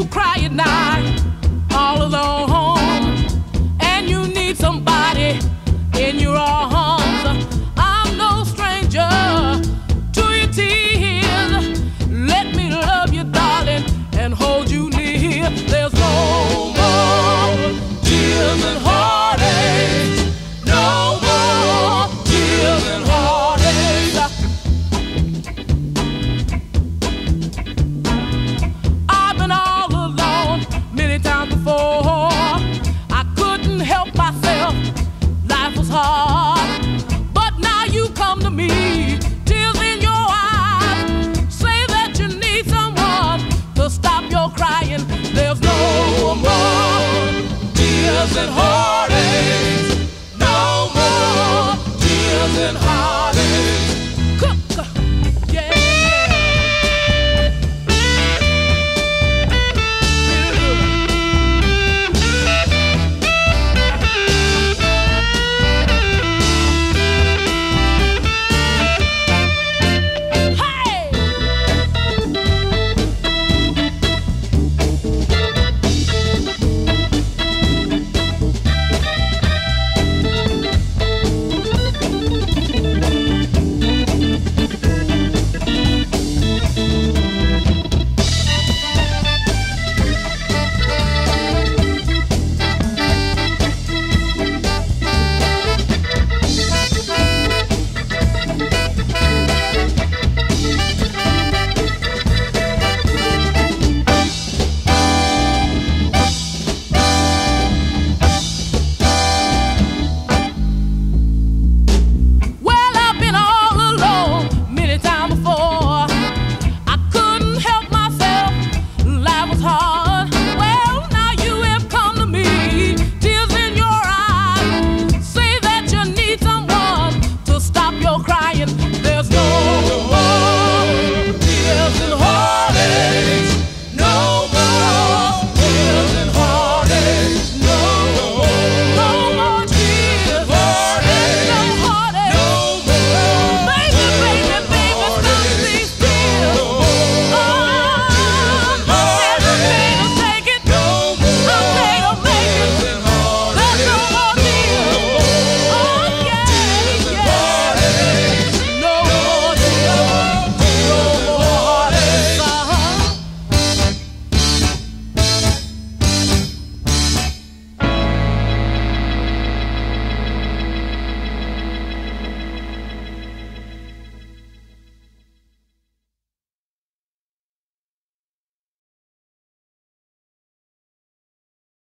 you cry at night all alone. doesn't hold.